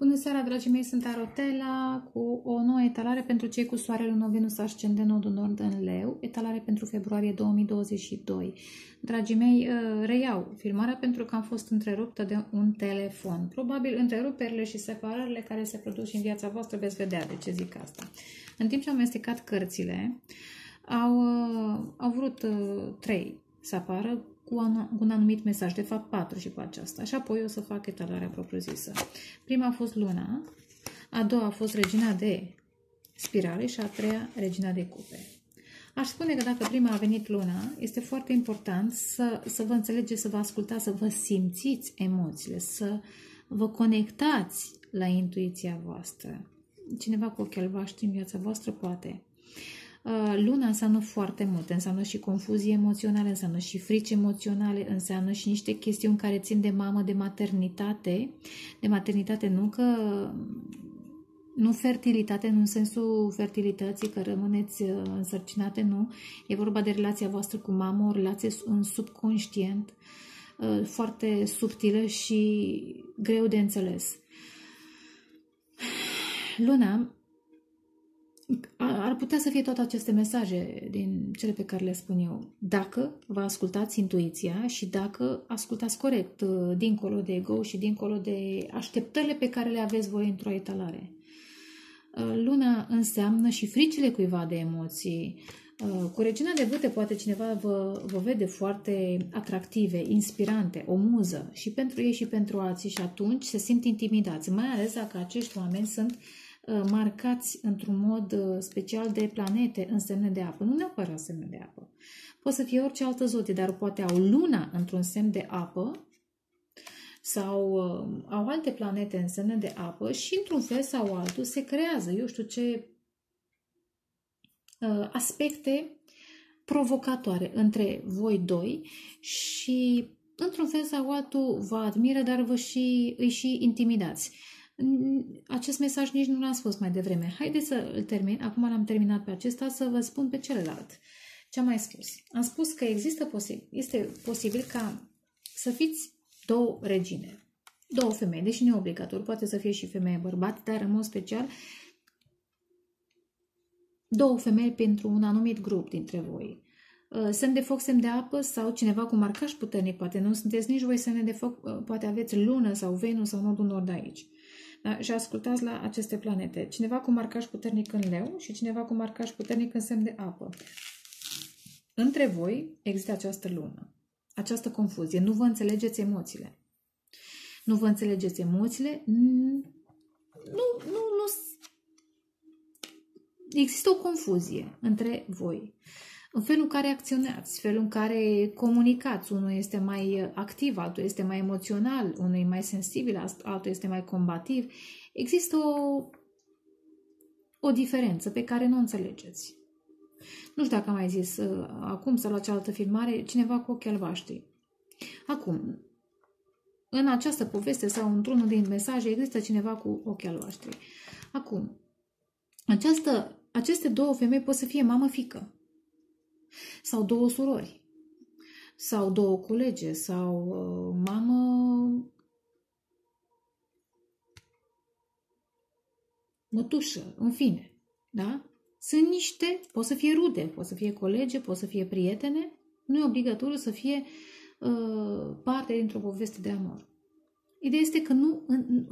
Bună seara, dragii mei, sunt Arotela cu o nouă etalare pentru cei cu soarele în Venus ascendent nodul nord în leu, etalare pentru februarie 2022. Dragii mei, uh, reiau filmarea pentru că am fost întreruptă de un telefon. Probabil întreruperile și separările care se produc în viața voastră veți vedea de ce zic asta. În timp ce am amestecat cărțile, au, uh, au vrut uh, trei să apară cu un anumit mesaj, de fapt patru și cu aceasta. Și apoi o să fac etalarea propriu-zisă. Prima a fost luna, a doua a fost regina de spirale și a treia regina de cupe. Aș spune că dacă prima a venit luna, este foarte important să, să vă înțelegeți, să vă ascultați, să vă simțiți emoțiile, să vă conectați la intuiția voastră. Cineva cu ochi albaștri în viața voastră poate. Uh, luna înseamnă foarte mult, înseamnă și confuzie emoțională, înseamnă și frici emoționale, înseamnă și niște chestiuni care țin de mamă, de maternitate, de maternitate nu că nu fertilitate, nu în sensul fertilității, că rămâneți uh, însărcinate, nu. E vorba de relația voastră cu mamă, o relație în subconștient, uh, foarte subtilă și greu de înțeles. Luna ar putea să fie toate aceste mesaje din cele pe care le spun eu. Dacă vă ascultați intuiția și dacă ascultați corect, uh, dincolo de ego și dincolo de așteptările pe care le aveți voi într-o etalare. Uh, luna înseamnă și fricile cuiva de emoții. Uh, cu regina de vâte poate cineva vă, vă vede foarte atractive, inspirante, o muză și pentru ei și pentru alții și atunci se simt intimidați, mai ales dacă acești oameni sunt uh, Uh, marcați într-un mod uh, special de planete în semne de apă. Nu neapărat semne de apă. Poate să fie orice altă zodie, dar poate au luna într-un semn de apă sau uh, au alte planete în semne de apă și într-un fel sau altul se creează, eu știu ce, uh, aspecte provocatoare între voi doi și într-un fel sau altul vă admiră, dar vă și, îi și intimidați acest mesaj nici nu l-am spus mai devreme. Haideți să îl termin. Acum l-am terminat pe acesta, să vă spun pe celălalt. Ce am mai spus? Am spus că există posibil, este posibil ca să fiți două regine, două femei, deși nu e obligatoriu, poate să fie și femeie bărbat, dar în mod special două femei pentru un anumit grup dintre voi. Uh, semn de foc, semn de apă sau cineva cu marcaj puternic, poate nu sunteți nici voi semne de foc, uh, poate aveți lună sau Venus sau nodul nord aici. Da? Și ascultați la aceste planete. Cineva cu marcaj puternic în leu și cineva cu marcaj puternic în semn de apă. Între voi există această lună, această confuzie. Nu vă înțelegeți emoțiile. Nu vă înțelegeți emoțiile. Nu, nu, nu. Există o confuzie între voi în felul în care acționați, felul în care comunicați. Unul este mai activ, altul este mai emoțional, unul e mai sensibil, altul este mai combativ. Există o, o diferență pe care nu o înțelegeți. Nu știu dacă am mai zis uh, acum sau la cealaltă filmare, cineva cu ochii albaștri. Acum, în această poveste sau într-unul din mesaje există cineva cu ochii albaștri. Acum, această, aceste două femei pot să fie mamă-fică sau două surori, sau două colege, sau uh, mamă mătușă, în fine, da? Sunt niște, pot să fie rude, pot să fie colege, pot să fie prietene, nu e obligatoriu să fie uh, parte dintr-o poveste de amor. Ideea este că nu,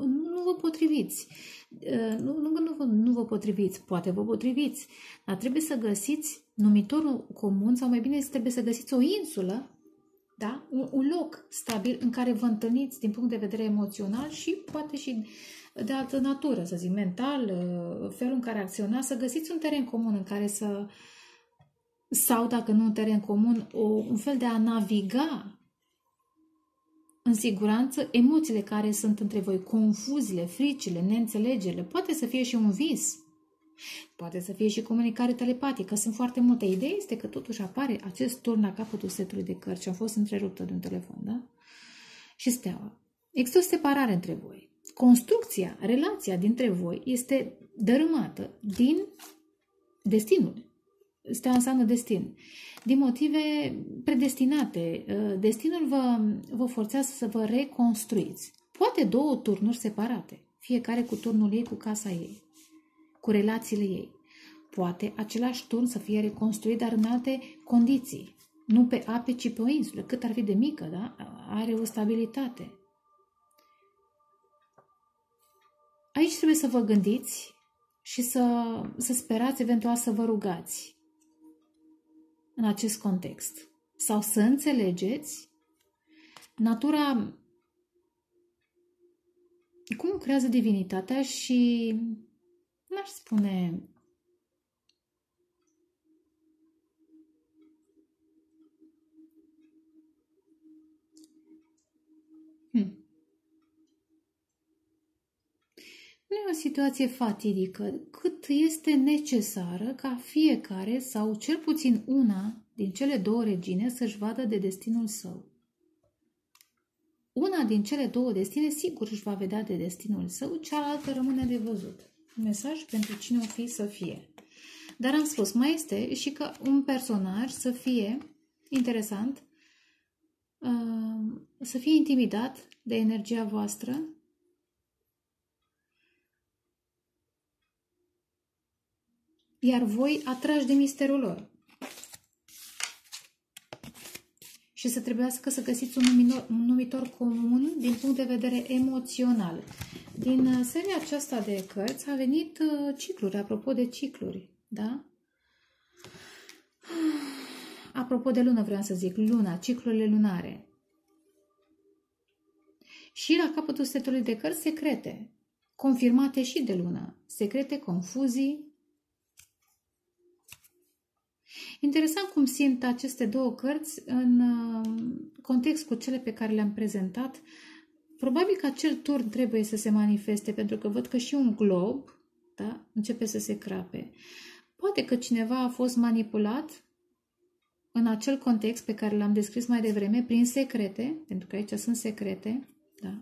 nu vă potriviți. Uh, nu, nu, nu, vă, nu vă potriviți, poate vă potriviți, dar trebuie să găsiți numitorul comun sau mai bine trebuie să găsiți o insulă, da? un, un loc stabil în care vă întâlniți din punct de vedere emoțional și poate și de altă natură, să zic, mental, uh, felul în care acționați, să găsiți un teren comun în care să sau dacă nu un teren comun, o, un fel de a naviga în siguranță emoțiile care sunt între voi, confuziile, fricile, neînțelegerile, poate să fie și un vis, poate să fie și comunicare telepatică, sunt foarte multe. Ideea este că totuși apare acest turn la capătul setului de cărți și am fost întreruptă de un telefon, da? Și steaua. Există o separare între voi. Construcția, relația dintre voi este dărâmată din destinul. Stea înseamnă destin din motive predestinate. Uh, destinul vă, vă forțează să vă reconstruiți. Poate două turnuri separate, fiecare cu turnul ei, cu casa ei, cu relațiile ei. Poate același turn să fie reconstruit, dar în alte condiții. Nu pe ape, ci pe o insulă. Cât ar fi de mică, da? Are o stabilitate. Aici trebuie să vă gândiți și să, să sperați, eventual să vă rugați în acest context. Sau să înțelegeți natura cum creează divinitatea și n-aș spune hmm. Nu e o situație fatidică, cât este necesară ca fiecare sau cel puțin una din cele două regine să-și vadă de destinul său. Una din cele două destine sigur își va vedea de destinul său, cealaltă rămâne de văzut. Mesaj pentru cine o fi să fie. Dar am spus, mai este și că un personaj să fie interesant, uh, să fie intimidat de energia voastră, iar voi atrași de misterul lor. Și să trebuiască să găsiți un numitor, un numitor comun din punct de vedere emoțional. Din uh, seria aceasta de cărți a venit uh, cicluri, apropo de cicluri, da? Apropo de lună, vreau să zic, luna, ciclurile lunare. Și la capătul setului de cărți secrete, confirmate și de lună, secrete, confuzii, Interesant cum simt aceste două cărți în uh, context cu cele pe care le-am prezentat. Probabil că acel turn trebuie să se manifeste, pentru că văd că și un glob da, începe să se crape. Poate că cineva a fost manipulat în acel context pe care l-am descris mai devreme, prin secrete, pentru că aici sunt secrete, da,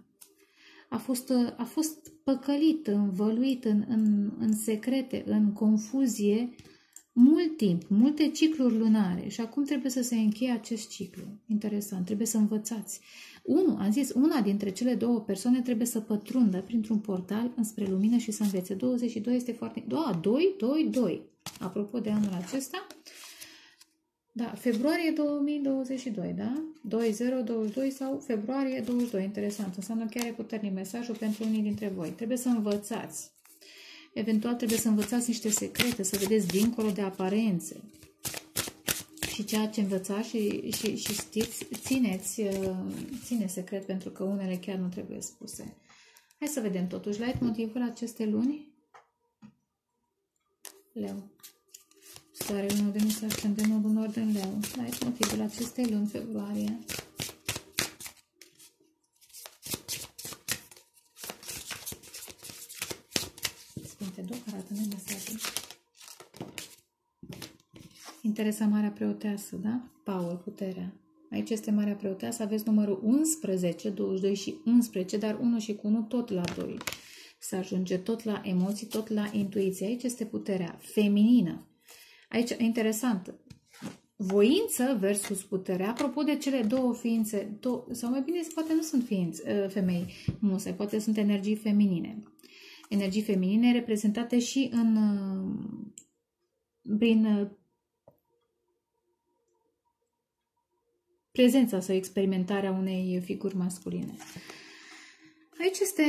a fost, a fost păcălit, învăluit în, în, în secrete, în confuzie, mult timp, multe cicluri lunare și acum trebuie să se încheie acest ciclu. Interesant, trebuie să învățați. Unu, am zis, una dintre cele două persoane trebuie să pătrundă printr-un portal înspre lumină și să învețe. 22 este foarte... Da, 2, 2, 2. Apropo de anul acesta, da, februarie 2022, da? 2022 sau februarie 22, interesant. Înseamnă chiar e puternic mesajul pentru unii dintre voi. Trebuie să învățați Eventual trebuie să învățați niște secrete, să vedeți dincolo de aparențe. Și ceea ce învățați și, și, și știți, țineți, uh, ține secret pentru că unele chiar nu trebuie spuse. Hai să vedem totuși. Light motivul acestei luni? Leu. Soare unul de nu de nou în ordine leu. Light motivul acestei luni, februarie. Interesa Marea Preoteasă, da? Power, puterea. Aici este Marea Preoteasă, aveți numărul 11, 22 și 11, dar 1 și cu 1 tot la 2. Se ajunge tot la emoții, tot la intuiție. Aici este puterea feminină. Aici, interesant, voință versus putere. Apropo de cele două ființe, do- sau mai bine, poate nu sunt ființe, ă, femei musai, poate sunt energii feminine. Energii feminine reprezentate și în prin prezența sau experimentarea unei figuri masculine. Aici este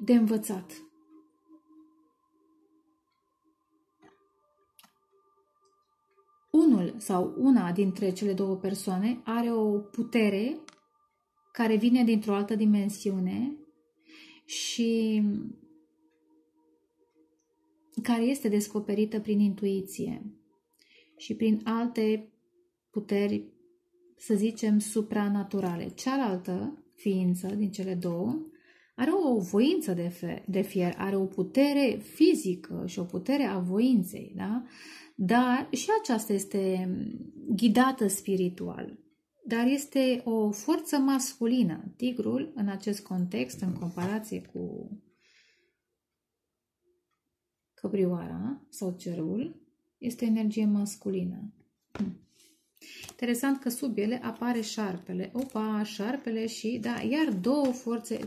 de învățat. Unul sau una dintre cele două persoane are o putere care vine dintr-o altă dimensiune și care este descoperită prin intuiție și prin alte puteri să zicem, supranaturale. Cealaltă ființă din cele două are o voință de, fe, de fier, are o putere fizică și o putere a voinței, da? Dar și aceasta este ghidată spiritual. Dar este o forță masculină. Tigrul, în acest context, în comparație cu căprioara sau cerul, este energie masculină. Hm. Interesant că sub ele apare șarpele. Opa, șarpele și, da, iar două forțe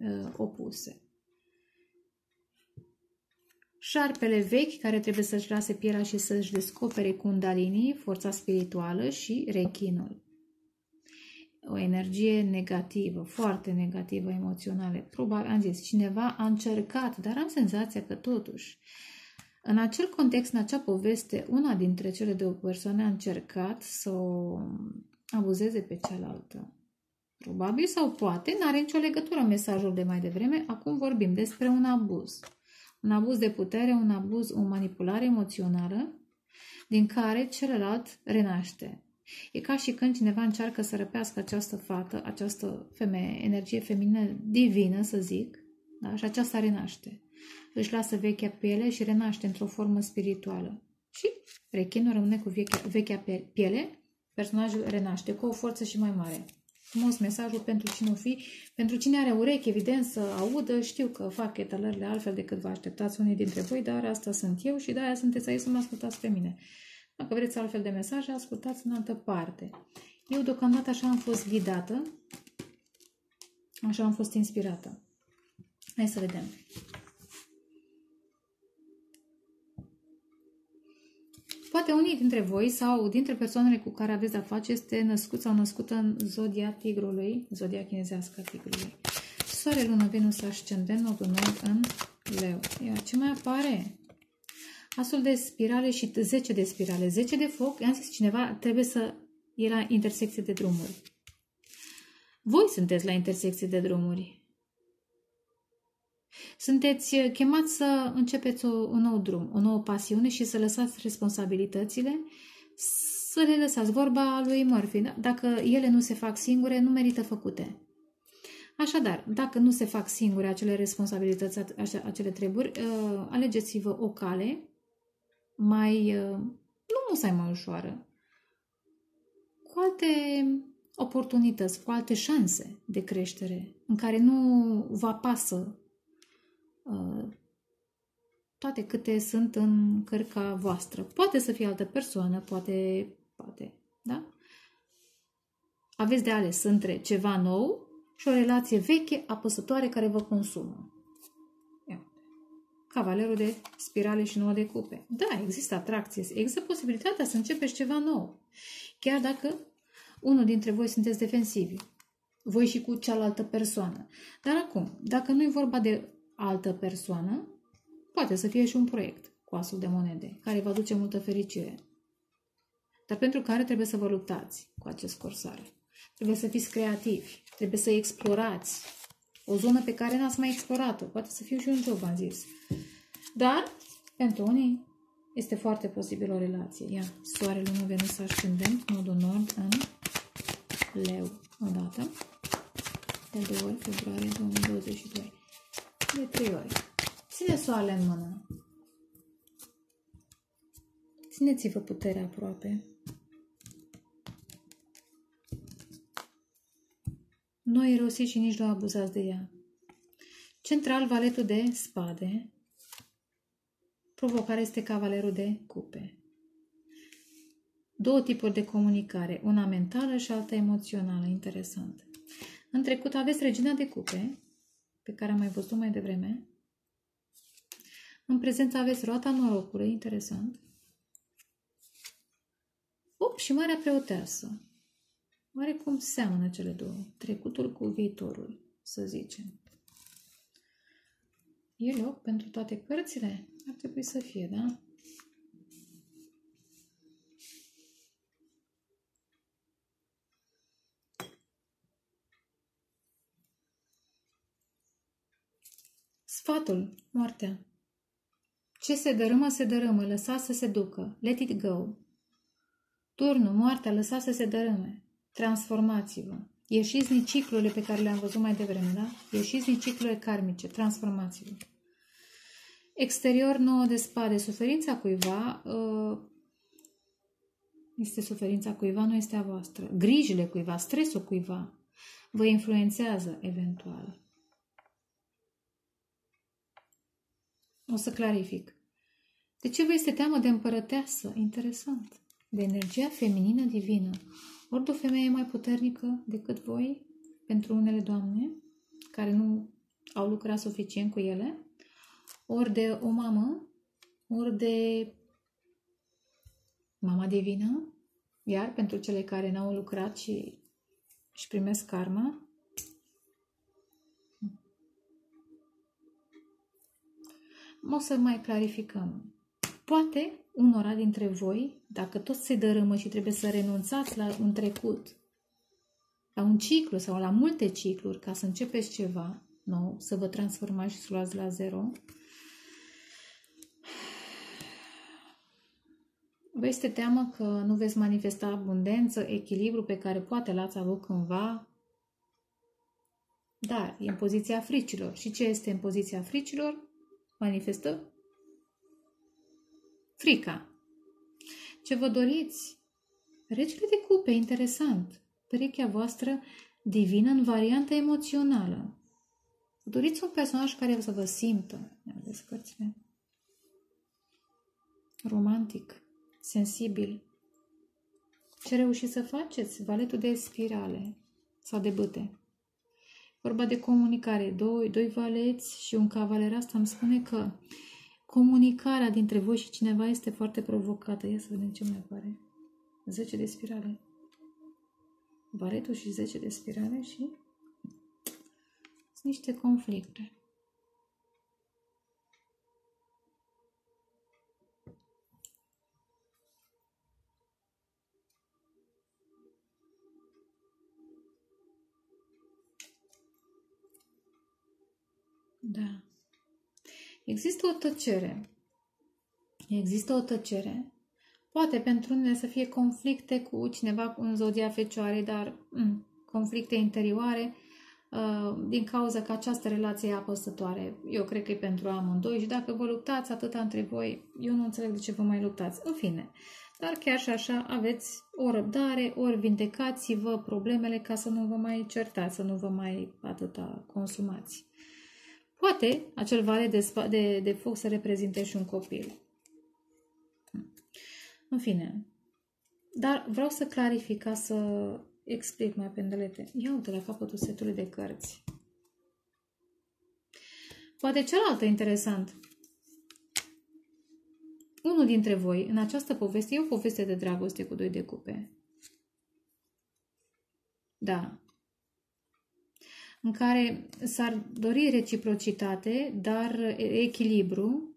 uh, opuse. Șarpele vechi, care trebuie să-și lase pielea și să-și descopere kundalini, forța spirituală și rechinul. O energie negativă, foarte negativă, emoțională. Probabil, am zis, cineva a încercat, dar am senzația că totuși, în acel context, în acea poveste, una dintre cele două persoane a încercat să o abuzeze pe cealaltă. Probabil sau poate, n-are nicio legătură mesajul de mai devreme, acum vorbim despre un abuz un abuz de putere, un abuz, o manipulare emoțională din care celălalt renaște. E ca și când cineva încearcă să răpească această fată, această femeie, energie feminină divină, să zic, da? și aceasta renaște. Își lasă vechea piele și renaște într-o formă spirituală. Și rechinul rămâne cu vechea, vechea piele, personajul renaște cu o forță și mai mare frumos mesajul pentru cine o fi. Pentru cine are urechi, evident, să audă, știu că fac etalările altfel decât vă așteptați unii dintre voi, dar asta sunt eu și de-aia sunteți aici să mă ascultați pe mine. Dacă vreți altfel de mesaje, ascultați în altă parte. Eu deocamdată așa am fost ghidată, așa am fost inspirată. Hai să vedem. Poate unii dintre voi sau dintre persoanele cu care aveți de-a face este născut sau născută în zodia tigrului, zodia chinezească a tigrului. Soare, lună, Venus, ascendent, nodul nord în leu. Iar ce mai apare? Asul de spirale și 10 de spirale. 10 de foc, i-am zis cineva, trebuie să e la intersecție de drumuri. Voi sunteți la intersecție de drumuri. Sunteți chemați să începeți o, un nou drum, o nouă pasiune și să lăsați responsabilitățile, să le lăsați. Vorba lui Murphy, da? dacă ele nu se fac singure, nu merită făcute. Așadar, dacă nu se fac singure acele responsabilități, acele treburi, uh, alegeți-vă o cale mai, uh, nu musai mai ușoară, cu alte oportunități, cu alte șanse de creștere, în care nu vă pasă Uh, toate câte sunt în cărca voastră. Poate să fie altă persoană, poate, poate, da? Aveți de ales între ceva nou și o relație veche, apăsătoare, care vă consumă. Ia. Cavalerul de spirale și nouă de cupe. Da, există atracție, există posibilitatea să începeți ceva nou. Chiar dacă unul dintre voi sunteți defensivi, voi și cu cealaltă persoană. Dar acum, dacă nu e vorba de altă persoană, poate să fie și un proiect cu asul de monede, care va duce multă fericire. Dar pentru care trebuie să vă luptați cu acest corsar. Trebuie să fiți creativi, trebuie să explorați o zonă pe care n-ați mai explorat-o. Poate să fie și un job, am zis. Dar, pentru unii, este foarte posibil o relație. Ia, soare, lună, venus, ascendent, modul nord în leu. Odată. De două ori, februarie 2022 de trei ori. Ține soarele în mână. Țineți-vă puterea aproape. Nu irosi și nici nu abuzați de ea. Central, valetul de spade. Provocarea este cavalerul de cupe. Două tipuri de comunicare, una mentală și alta emoțională. Interesant. În trecut aveți regina de cupe, pe care am mai văzut mai devreme. În prezent aveți roata norocului, interesant. Up, și Marea Preoteasă. Oarecum seamănă cele două. Trecutul cu viitorul, să zicem. E loc pentru toate cărțile? Ar trebui să fie, da? Sfatul, moartea. Ce se dărâmă, se dărâmă, lăsa să se ducă. Let it go. Turnul, moartea, lăsa să se dărâme. Transformați-vă. Ieșiți din ciclurile pe care le-am văzut mai devreme, da? Ieșiți din ciclurile karmice. Transformați-vă. Exterior, nouă de spade. Suferința cuiva uh, este suferința cuiva, nu este a voastră. Grijile cuiva, stresul cuiva vă influențează eventual. O să clarific. De ce vă este teamă de împărăteasă? Interesant. de energia feminină divină. Ori de o femeie mai puternică decât voi, pentru unele doamne, care nu au lucrat suficient cu ele, ori de o mamă, ori de mama divină, iar pentru cele care n-au lucrat și își primesc karma, o să mai clarificăm. Poate unora dintre voi, dacă tot se dărâmă și trebuie să renunțați la un trecut, la un ciclu sau la multe cicluri ca să începeți ceva nou, să vă transformați și să luați la zero, vă este teamă că nu veți manifesta abundență, echilibru pe care poate l-ați avut cândva, dar e în poziția fricilor. Și ce este în poziția fricilor? Manifestă frica. Ce vă doriți? Regele de cupe, interesant. Perechea voastră divină în variantă emoțională. Vă doriți un personaj care să vă simtă. Vedeți cărțile? Romantic, sensibil. Ce reușiți să faceți? Valetul de spirale sau de băte. Vorba de comunicare. Doi, doi valeți și un cavaler. Asta îmi spune că comunicarea dintre voi și cineva este foarte provocată. Ia să vedem ce mai apare. 10 de spirale. Valetul și 10 de spirale și sunt niște conflicte. Da. Există o tăcere. Există o tăcere. Poate pentru unele să fie conflicte cu cineva cu un zodia fecioare, dar m- mm, conflicte interioare uh, din cauza că această relație e apăsătoare. Eu cred că e pentru amândoi și dacă vă luptați atâta între voi, eu nu înțeleg de ce vă mai luptați. În fine, dar chiar și așa aveți o răbdare, ori vindecați-vă problemele ca să nu vă mai certați, să nu vă mai atâta consumați. Poate acel vale de, de, de foc să reprezinte și un copil. În fine. Dar vreau să clarific ca să explic mai pendelete. Ia uite la capătul setului de cărți. Poate cealaltă interesant. Unul dintre voi, în această poveste, e o poveste de dragoste cu doi de cupe. Da în care s-ar dori reciprocitate, dar echilibru,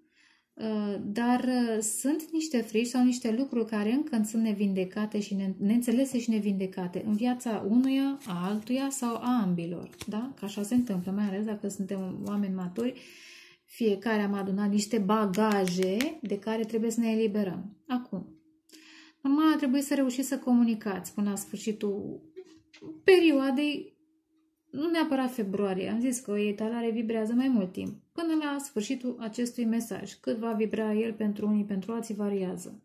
uh, dar uh, sunt niște frici sau niște lucruri care încă sunt nevindecate și ne, neînțelese și nevindecate în viața unuia, a altuia sau a ambilor. Da? Că așa se întâmplă, mai ales dacă suntem oameni maturi, fiecare am adunat niște bagaje de care trebuie să ne eliberăm. Acum, normal trebuie să reușiți să comunicați până la sfârșitul perioadei nu neapărat februarie, am zis că o etalare vibrează mai mult timp, până la sfârșitul acestui mesaj. Cât va vibra el pentru unii, pentru alții variază.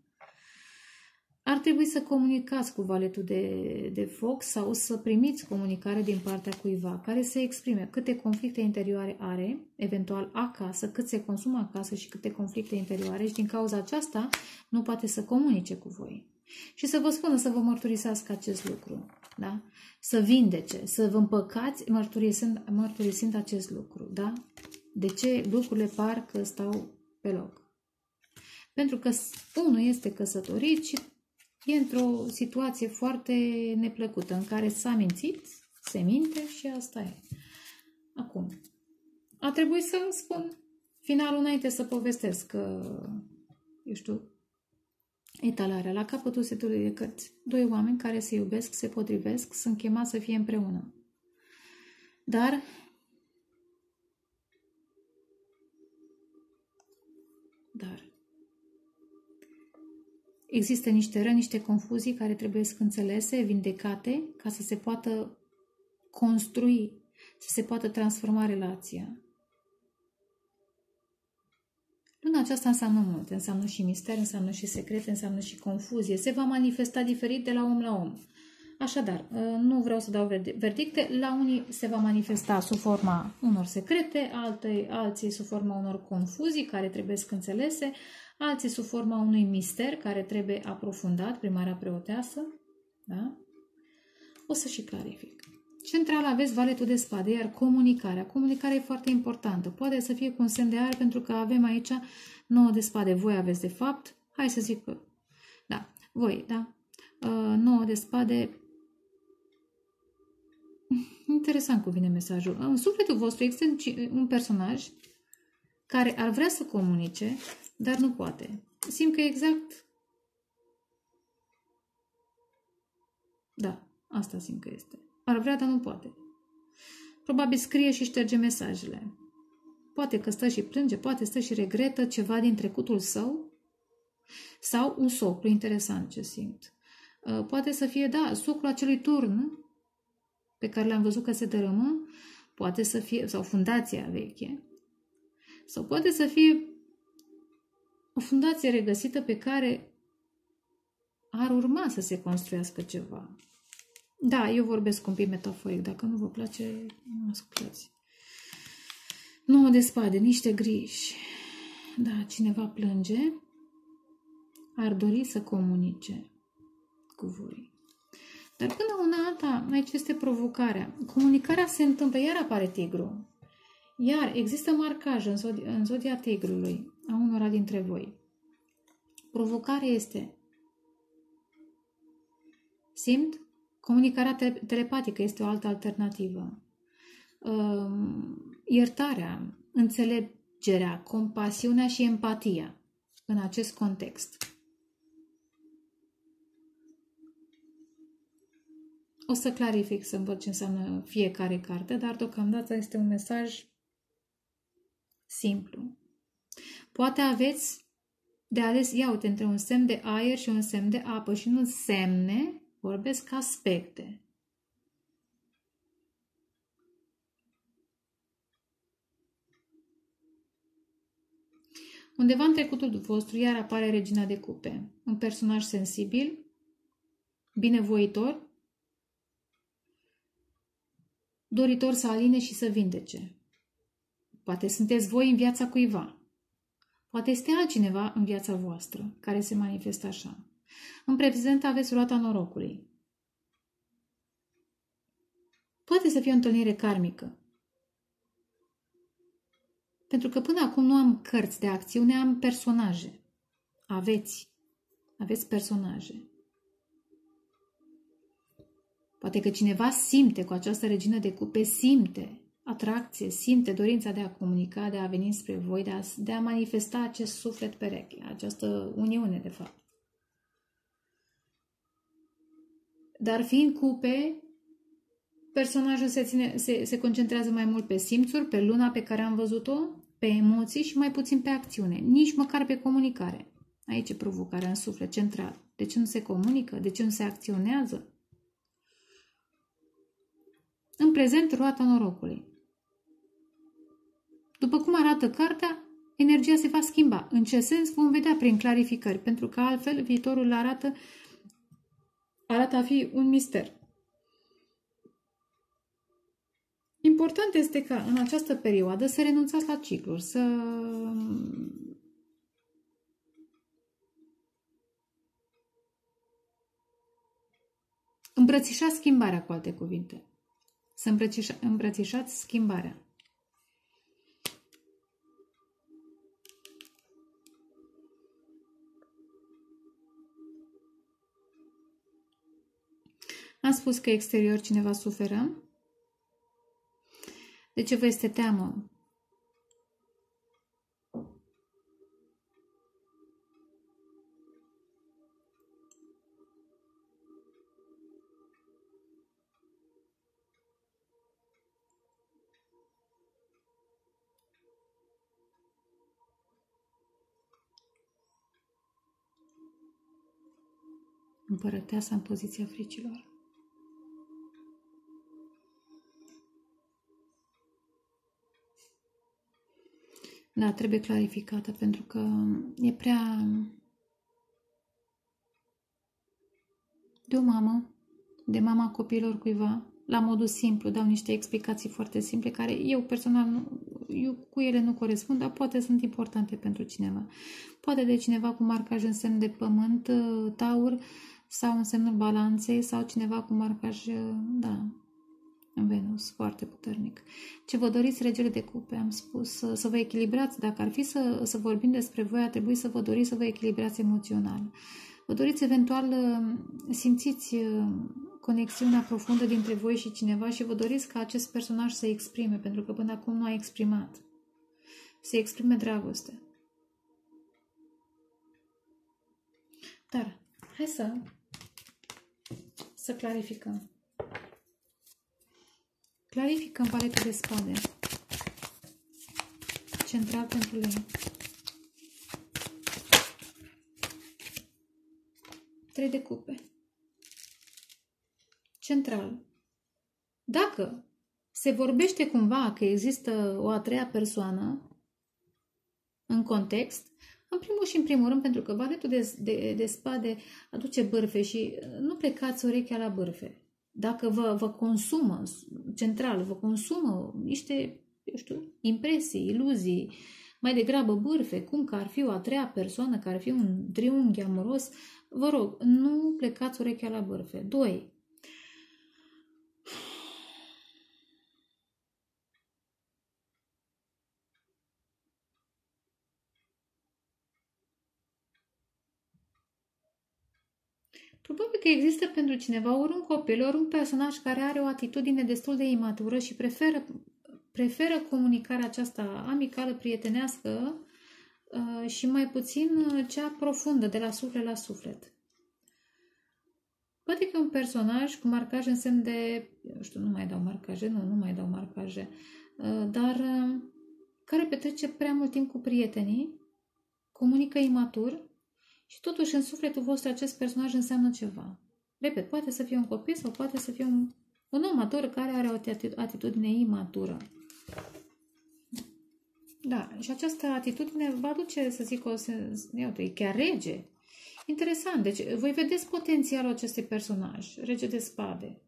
Ar trebui să comunicați cu valetul de, de foc sau să primiți comunicare din partea cuiva care să exprime câte conflicte interioare are, eventual acasă, cât se consumă acasă și câte conflicte interioare și din cauza aceasta nu poate să comunice cu voi. Și să vă spună să vă mărturisească acest lucru. Da? Să vindece, să vă împăcați mărturisind, mărturisind acest lucru. Da? De ce lucrurile par că stau pe loc? Pentru că unul este căsătorit și e într-o situație foarte neplăcută în care s-a mințit, se minte și asta e. Acum, a trebuit să spun finalul înainte să povestesc că, eu știu, Etalarea la capătul setului de cărți. Doi oameni care se iubesc, se potrivesc, sunt chemați să fie împreună. Dar dar există niște răni, niște confuzii care trebuie să înțelese, vindecate, ca să se poată construi, să se poată transforma relația. Luna aceasta înseamnă mult, înseamnă și mister, înseamnă și secret, înseamnă și confuzie. Se va manifesta diferit de la om la om. Așadar, uh, nu vreau să dau verdicte, la unii se va manifesta sub forma unor secrete, alte, alții sub forma unor confuzii care trebuie înțelese, alții sub forma unui mister care trebuie aprofundat, primarea preoteasă. Da? O să și clarific. Central aveți valetul de spade, iar comunicarea. Comunicarea e foarte importantă. Poate să fie cu un semn de aer pentru că avem aici 9 de spade. Voi aveți de fapt, hai să zic, da, voi, da, 9 uh, de spade Interesant cum vine mesajul. În sufletul vostru există un personaj care ar vrea să comunice, dar nu poate. Simt că exact... Da, asta simt că este. Ar vrea, dar nu poate. Probabil scrie și șterge mesajele. Poate că stă și plânge, poate stă și regretă ceva din trecutul său sau un soclu interesant ce simt. Uh, poate să fie, da, soclu acelui turn pe care le-am văzut că se dărâmă, poate să fie, sau fundația veche, sau poate să fie o fundație regăsită pe care ar urma să se construiască ceva. Da, eu vorbesc un pic metaforic, dacă nu vă place, nu mă scuzați. Nouă de spade, niște griji. Da, cineva plânge, ar dori să comunice cu voi. Dar până una alta, aici este provocarea. Comunicarea se întâmplă, iar apare tigru. Iar există marcaj în, zodia, în zodia tigrului a unora dintre voi. Provocarea este simt? Comunicarea telepatică este o altă alternativă. Iertarea, înțelegerea, compasiunea și empatia în acest context. O să clarific să văd ce înseamnă fiecare carte, dar deocamdată este un mesaj simplu. Poate aveți de ales, ia uite, între un semn de aer și un semn de apă și nu semne, vorbesc aspecte. Undeva în trecutul vostru iar apare regina de cupe, un personaj sensibil, binevoitor, doritor să aline și să vindece. Poate sunteți voi în viața cuiva. Poate este altcineva în viața voastră care se manifestă așa. În prezent aveți roata norocului. Poate să fie o întâlnire karmică. Pentru că până acum nu am cărți de acțiune, am personaje. Aveți. Aveți personaje. Poate că cineva simte cu această regină de cupe, simte atracție, simte dorința de a comunica, de a veni spre voi, de a, de a manifesta acest suflet pereche, această uniune, de fapt. Dar fiind cupe, personajul se, ține, se, se concentrează mai mult pe simțuri, pe luna pe care am văzut-o, pe emoții și mai puțin pe acțiune, nici măcar pe comunicare. Aici e provocarea în suflet central. De ce nu se comunică? De ce nu se acționează? În prezent, roata norocului. După cum arată cartea, energia se va schimba. În ce sens vom vedea prin clarificări, pentru că altfel viitorul arată, arată a fi un mister. Important este ca în această perioadă să renunțați la cicluri, să îmbrățișați schimbarea, cu alte cuvinte. Să îmbrățișa, îmbrățișați schimbarea. Am spus că exterior cineva suferă. De ce vă este teamă? împărăteasa în poziția fricilor. Da, trebuie clarificată pentru că e prea... De o mamă, de mama copiilor cuiva, la modul simplu, dau niște explicații foarte simple care eu personal nu, eu cu ele nu corespund, dar poate sunt importante pentru cineva. Poate de cineva cu marcaj în semn de pământ, uh, taur, sau în semnul balanței, sau cineva cu marcaj, uh, da, în Venus, foarte puternic. Ce vă doriți, regele de cupe, am spus, să, să vă echilibrați. Dacă ar fi să, să vorbim despre voi, ar trebui să vă doriți să vă echilibrați emoțional. Vă doriți eventual, uh, simțiți conexiunea profundă dintre voi și cineva și vă doriți ca acest personaj să exprime, pentru că până acum nu a exprimat. Să exprime dragoste. Dar, hai să să clarificăm. Clarificăm paletul de spade. Central pentru lei. Trei de cupe central. Dacă se vorbește cumva că există o a treia persoană în context, în primul și în primul rând, pentru că baletul de, de, de spade aduce bârfe și nu plecați urechea la bârfe. Dacă vă, vă consumă, central, vă consumă niște, eu știu, impresii, iluzii, mai degrabă bârfe, cum că ar fi o a treia persoană, că ar fi un triunghi amoros, vă rog, nu plecați urechea la bârfe. Doi, Probabil că există pentru cineva ori un copil, ori un personaj care are o atitudine destul de imatură și preferă, preferă comunicarea aceasta amicală, prietenească uh, și mai puțin cea profundă, de la suflet la suflet. Poate că un personaj cu marcaj în semn de, eu știu, nu mai dau marcaje, nu, nu mai dau marcaje, uh, dar uh, care petrece prea mult timp cu prietenii, comunică imatur și totuși în sufletul vostru acest personaj înseamnă ceva. Repet, poate să fie un copil sau poate să fie un, un om matur care are o atitudine imatură. Da, și această atitudine va duce, să zic, o, iată, e chiar rege. Interesant, deci voi vedeți potențialul acestui personaj, rege de spade.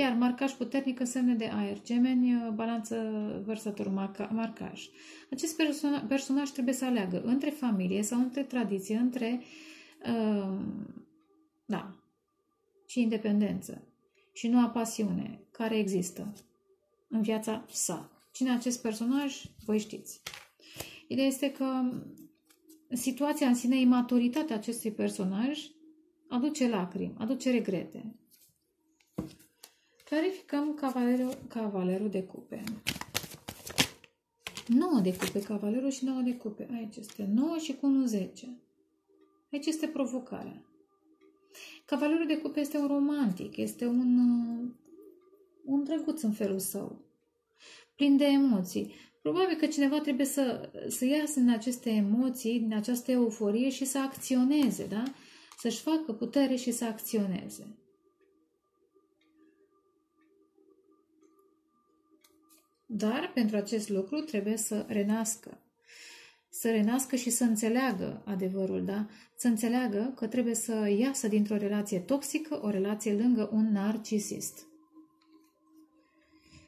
Iar marcaj puternic în semne de aer, gemeni, uh, balanță vărsător, marcaj. Acest perso- personaj trebuie să aleagă între familie sau între tradiție, între uh, da, și independență și noua pasiune care există în viața sa. Cine acest personaj? Voi știți. Ideea este că situația în sine, imaturitatea acestui personaj aduce lacrimi, aduce regrete. Clarificăm cavalerul, cavalerul de cupe. 9 de cupe, cavalerul și 9 de cupe. Aici este 9 și cu 1 10. Aici este provocarea. Cavalerul de cupe este un romantic, este un, un drăguț în felul său, plin de emoții. Probabil că cineva trebuie să, să iasă din aceste emoții, din această euforie și să acționeze, da? Să-și facă putere și să acționeze. Dar pentru acest lucru trebuie să renască. Să renască și să înțeleagă adevărul, da? Să înțeleagă că trebuie să iasă dintr-o relație toxică, o relație lângă un narcisist.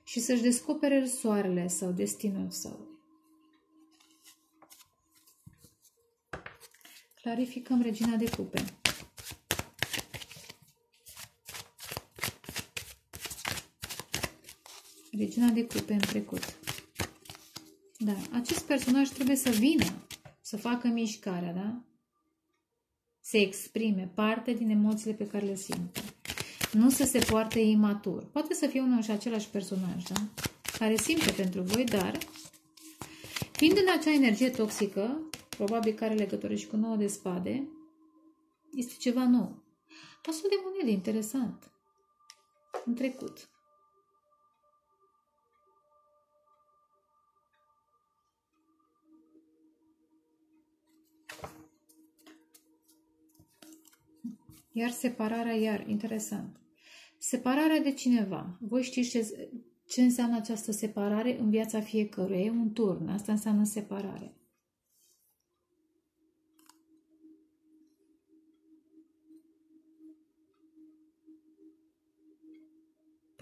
Și să-și descopere soarele sau destinul său. Clarificăm regina de cupe. Regina de cupe în trecut. Da, acest personaj trebuie să vină, să facă mișcarea, da? Să exprime parte din emoțiile pe care le simte. Nu să se poarte imatur. Poate să fie unul și același personaj, da? Care simte pentru voi, dar fiind în acea energie toxică, probabil care legătură și cu nouă de spade, este ceva nou. Asul de monede, interesant. În trecut. Iar separarea, iar, interesant. Separarea de cineva. Voi știți ce, ce înseamnă această separare în viața fiecăruia. E un turn. Asta înseamnă separare.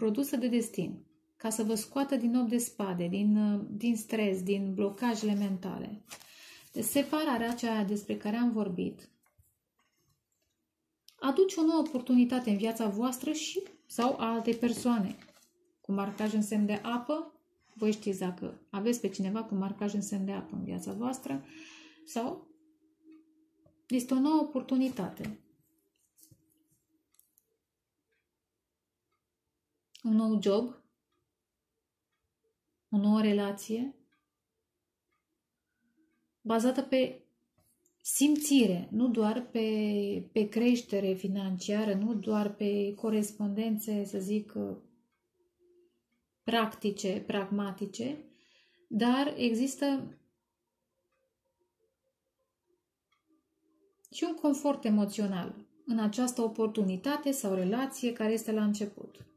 produsă de destin, ca să vă scoată din 8 de spade, din, uh, din stres, din blocajele mentale. De separarea aceea despre care am vorbit aduce o nouă oportunitate în viața voastră și sau a altei persoane. Cu marcaj în semn de apă, voi știți dacă aveți pe cineva cu marcaj în semn de apă în viața voastră sau este o nouă oportunitate. Un nou job, o nouă relație bazată pe simțire, nu doar pe, pe creștere financiară, nu doar pe corespondențe, să zic, practice, pragmatice, dar există și un confort emoțional în această oportunitate sau relație care este la început.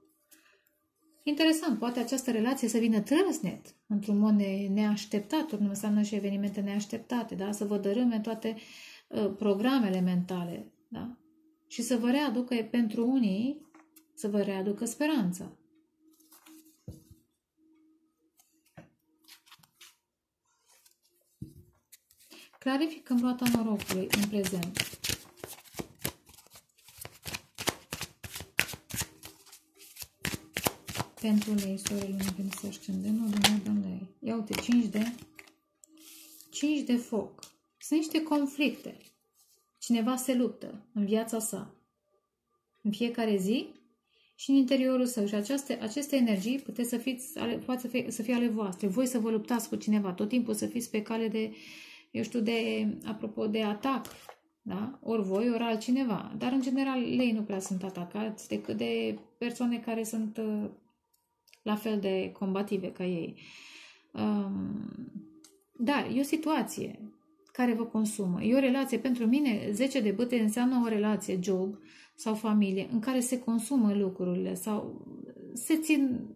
Interesant, poate această relație să vină trăsnet, într-un mod neașteptat, nu înseamnă și evenimente neașteptate, da? să vă dărâme toate uh, programele mentale da? și să vă readucă pentru unii, să vă readucă speranța. Clarificăm roata norocului în prezent. Pentru lei, soarele, lună, venus, ascendentul, lumea, lei. Ia uite, 5 de 5 de foc. Sunt niște conflicte. Cineva se luptă în viața sa, în fiecare zi și în interiorul său. Și aceste, aceste energii puteți să, fiți, poate să fie, să fie ale voastre. Voi să vă luptați cu cineva, tot timpul să fiți pe cale de, eu știu, de, apropo de atac, da? Ori voi, ori altcineva. Dar, în general, lei nu prea sunt atacați decât de persoane care sunt uh, la fel de combative ca ei. Um, dar e o situație care vă consumă. E o relație, pentru mine, 10 de băte înseamnă o relație, job sau familie, în care se consumă lucrurile sau se țin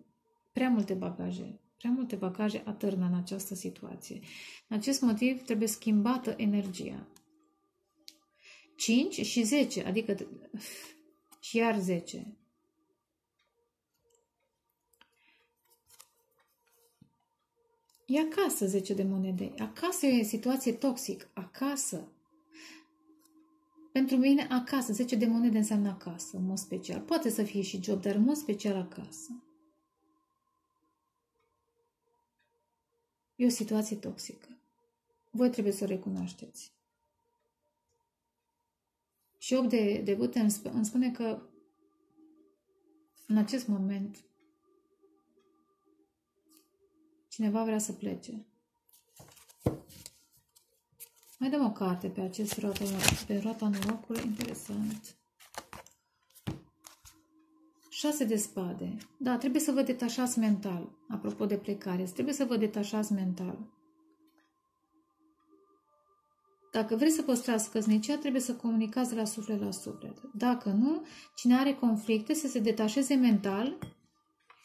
prea multe bagaje. Prea multe bagaje atârnă în această situație. În acest motiv trebuie schimbată energia. 5 și 10, adică și iar 10. E acasă 10 de monede. Acasă e o situație toxic. Acasă. Pentru mine, acasă. 10 de monede înseamnă acasă, în mod special. Poate să fie și job, dar în mod special acasă. E o situație toxică. Voi trebuie să o recunoașteți. Și 8 de, de bute îmi spune că în acest moment Cineva vrea să plece. Mai dăm o carte pe acest roata, pe roata norocului. Interesant. Șase de spade. Da, trebuie să vă detașați mental. Apropo de plecare, trebuie să vă detașați mental. Dacă vreți să păstrați căsnicia, trebuie să comunicați de la suflet la suflet. Dacă nu, cine are conflicte, să se detașeze mental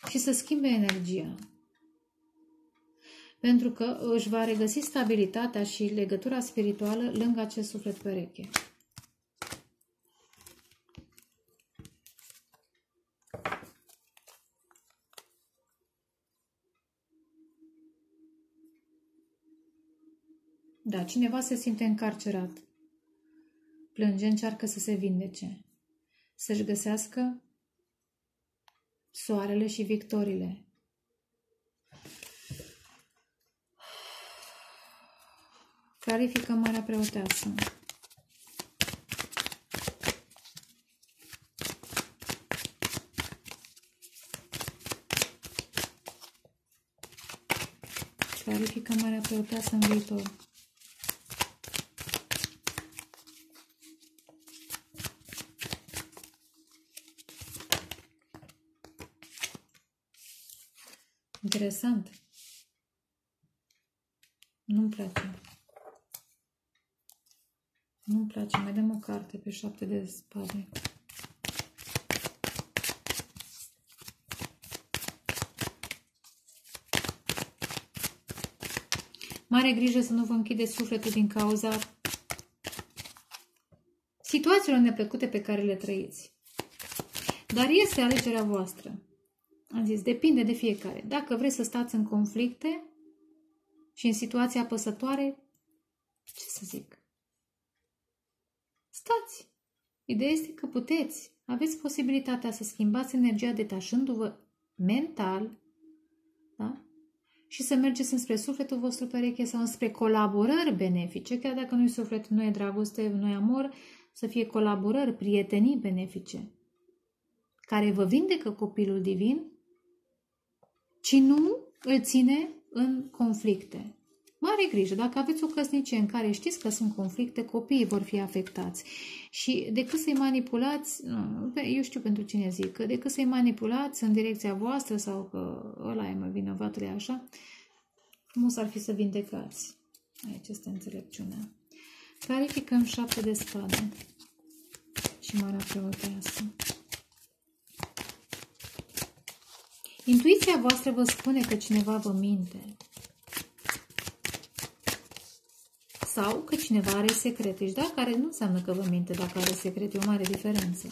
și să schimbe energia pentru că își va regăsi stabilitatea și legătura spirituală lângă acest suflet pereche. Da, cineva se simte încarcerat. Plânge, încearcă să se vindece. Să-și găsească soarele și victorile. Clarifică Marea Preoteasă. Clarifică Marea Preoteasă în viitor. Interesant. Nu-mi place. Nu-mi place. Mai dăm o carte pe șapte de spade. Mare grijă să nu vă închideți sufletul din cauza situațiilor neplăcute pe care le trăiți. Dar este alegerea voastră. Am zis, depinde de fiecare. Dacă vreți să stați în conflicte și în situații apăsătoare, ce să zic? Stați! Ideea este că puteți, aveți posibilitatea să schimbați energia detașându-vă mental da? și să mergeți înspre sufletul vostru pereche sau înspre colaborări benefice, chiar dacă nu e suflet, nu e dragoste, nu e amor, să fie colaborări, prietenii benefice, care vă vindecă copilul divin, ci nu îl ține în conflicte. Mare grijă, dacă aveți o căsnicie în care știți că sunt conflicte, copiii vor fi afectați. Și decât să-i manipulați, nu, eu știu pentru cine zic, că decât să-i manipulați în direcția voastră sau că ăla e mai vinovatul, așa, frumos ar fi să vindecați. Aici este înțelepciunea. Clarificăm șapte de spade și Marea Preoteasă. Intuiția voastră vă spune că cineva vă minte. Sau că cineva are secrete. Și dacă are, nu înseamnă că vă minte dacă are secrete, e o mare diferență.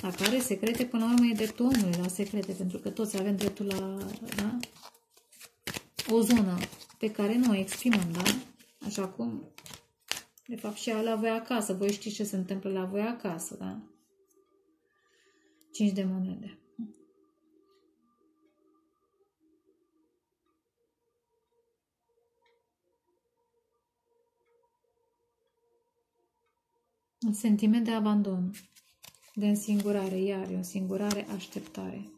Dacă are secrete, până la urmă e dreptul omului la secrete, pentru că toți avem dreptul la da? o zonă pe care nu o exprimăm, da? Așa cum, de fapt, și la voi acasă. Voi știți ce se întâmplă la voi acasă, da? Cinci de monede. Un sentiment de abandon, de însingurare, iar e o singurare așteptare.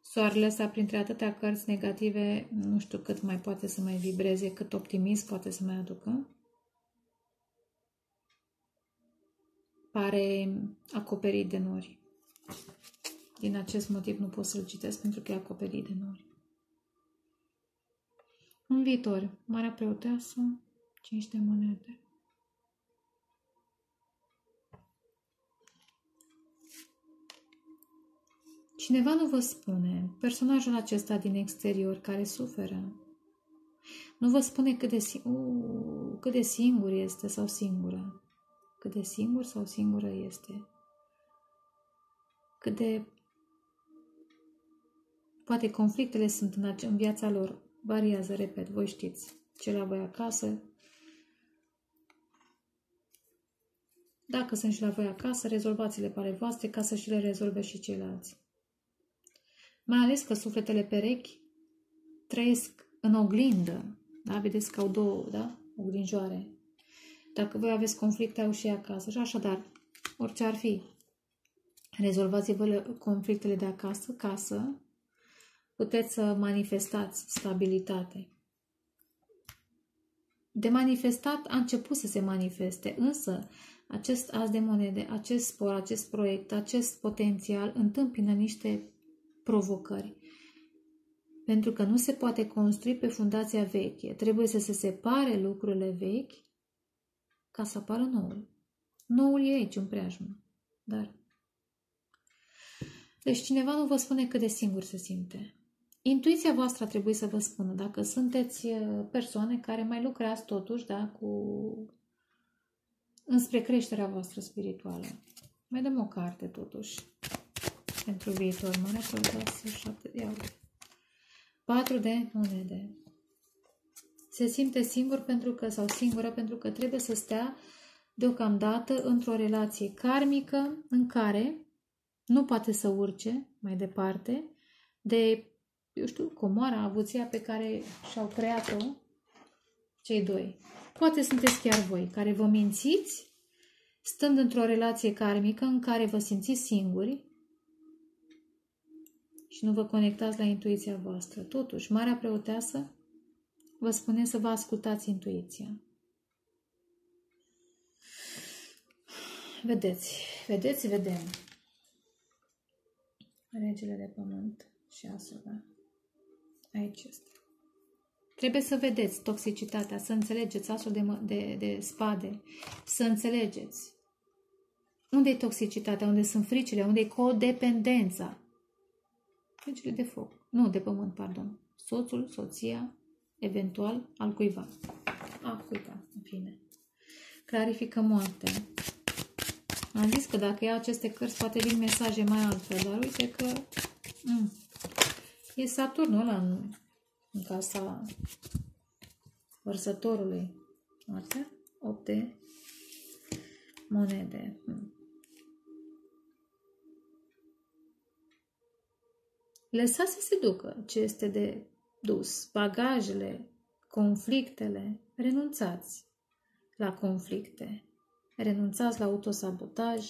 Soarele ăsta, printre atâtea cărți negative, nu știu cât mai poate să mai vibreze, cât optimism poate să mai aducă. Pare acoperit de nori. Din acest motiv nu pot să-l citesc pentru că e acoperit de nori. În viitor, Marea Preoteasă, 5 de monede. Cineva nu vă spune, personajul acesta din exterior care suferă, nu vă spune cât de, uh, cât de singur este sau singură, cât de singur sau singură este, cât de poate conflictele sunt în, în viața lor variază, repet, voi știți ce la voi acasă. Dacă sunt și la voi acasă, rezolvați-le pe ale voastre ca să și le rezolve și ceilalți. Mai ales că sufletele perechi trăiesc în oglindă. Da? Vedeți că au două da? oglinjoare. Dacă voi aveți conflicte, au și acasă. Și așadar, orice ar fi, rezolvați-vă conflictele de acasă, casă, puteți să manifestați stabilitate. De manifestat a început să se manifeste, însă acest as de monede, acest spor, acest proiect, acest potențial întâmpină niște provocări. Pentru că nu se poate construi pe fundația veche. Trebuie să se separe lucrurile vechi ca să apară noul. Noul e aici, în preajmă. Dar... Deci cineva nu vă spune cât de singur se simte. Intuiția voastră a trebuit să vă spună dacă sunteți persoane care mai lucrați totuși da, cu înspre creșterea voastră spirituală. Mai dăm o carte totuși pentru viitor. Marea Preoteasă, șapte de aur. Patru de monede. Se simte singur pentru că, sau singură pentru că trebuie să stea deocamdată într-o relație karmică în care nu poate să urce mai departe de eu știu, comoara, avuția pe care și-au creat-o cei doi. Poate sunteți chiar voi, care vă mințiți, stând într-o relație karmică în care vă simțiți singuri și nu vă conectați la intuiția voastră. Totuși, Marea Preoteasă vă spune să vă ascultați intuiția. Vedeți, vedeți, vedem. Regele de pământ și asupra. Aici este. Trebuie să vedeți toxicitatea, să înțelegeți asul de, de, de spade, să înțelegeți unde e toxicitatea, unde sunt fricile, unde e codependența. Fricile de foc, nu de pământ, pardon. Soțul, soția, eventual al cuiva. A cuiva, în fine. Clarifică moartea. Am zis că dacă iau aceste cărți, poate vin mesaje mai altfel, dar uite că mm, e Saturnul ăla în, în casa vărsătorului. Moartea? 8 de monede. Mm. Lăsați să se ducă ce este de dus, bagajele, conflictele, renunțați la conflicte, renunțați la autosabotaj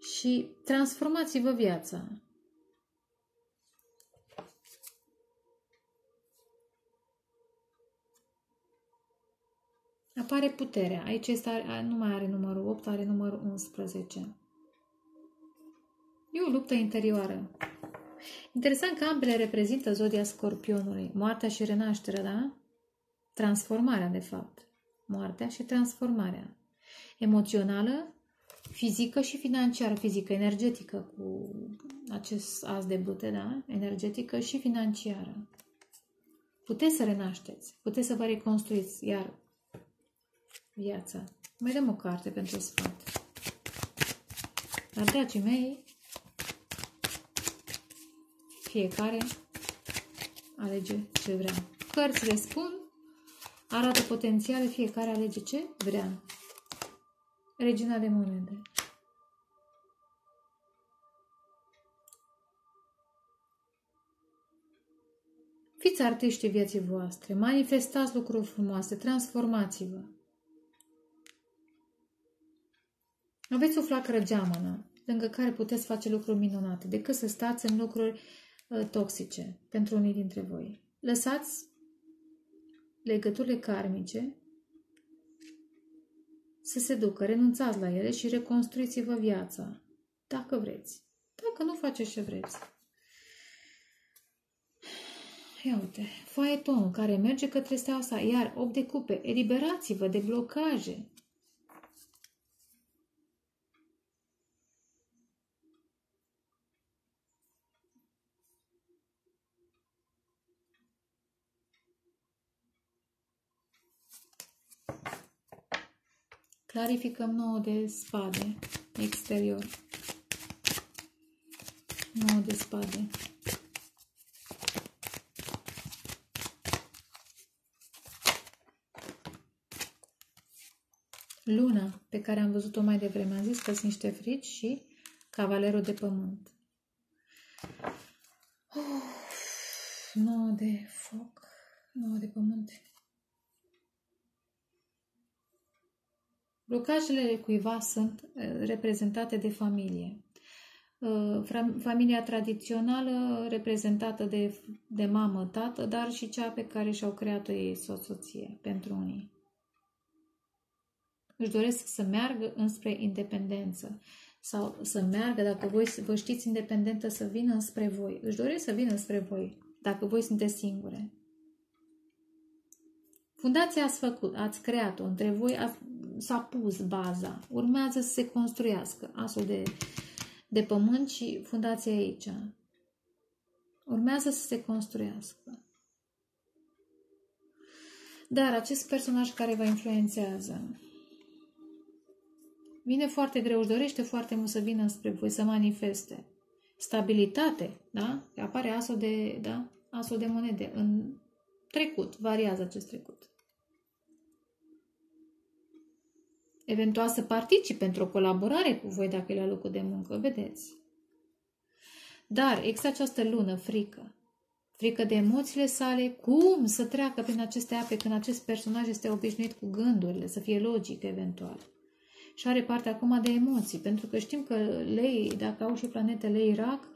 și transformați-vă viața. Apare puterea. Aici este, nu mai are numărul 8, are numărul 11. E o luptă interioară. Interesant că ambele reprezintă zodia scorpionului, moartea și renașterea, da? Transformarea, de fapt. Moartea și transformarea. Emoțională, fizică și financiară, fizică, energetică, cu acest as de bute, da? Energetică și financiară. Puteți să renașteți, puteți să vă reconstruiți, iar viața. Mai dăm o carte pentru sfat. Dar, dragii mei, fiecare alege ce vrea. Cărțile spun, arată potențiale, fiecare alege ce vrea. Regina de monede. Fiți artiștii vieții voastre, manifestați lucruri frumoase, transformați-vă. Aveți o flacără geamănă, lângă care puteți face lucruri minunate, decât să stați în lucruri Uh, toxice pentru unii dintre voi. Lăsați legăturile karmice să se ducă, renunțați la ele și reconstruiți-vă viața, dacă vreți. Dacă nu faceți ce vreți. Ia uite, faetonul care merge către steaua sa, iar 8 de cupe, eliberați-vă de blocaje, Clarificăm 9 de spade exterior. 9 de spade. Luna, pe care am văzut-o mai devreme, am zis că sunt niște frici și cavalerul de pământ. Uf, 9 de foc, 9 de pământ. Blocajele cuiva sunt uh, reprezentate de familie. Uh, familia tradițională reprezentată de, de mamă, tată, dar și cea pe care și-au creat-o ei, soție, pentru unii. Își doresc să meargă înspre independență sau să meargă, dacă voi vă știți independentă, să vină înspre voi. Își doresc să vină spre voi, dacă voi sunteți singure. Fundația ați făcut, ați creat-o, între voi s-a pus baza, urmează să se construiască asul de, de pământ și fundația aici. Urmează să se construiască. Dar acest personaj care vă influențează vine foarte greu, își dorește foarte mult să vină spre voi, să manifeste. Stabilitate, da? Apare asul de, da? asul de monede. În trecut, variază acest trecut. Eventual să participe într-o colaborare cu voi dacă e la locul de muncă, vedeți. Dar există această lună frică, frică de emoțiile sale, cum să treacă prin aceste ape când acest personaj este obișnuit cu gândurile, să fie logic eventual. Și are parte acum de emoții, pentru că știm că lei, dacă au și planetele Irak,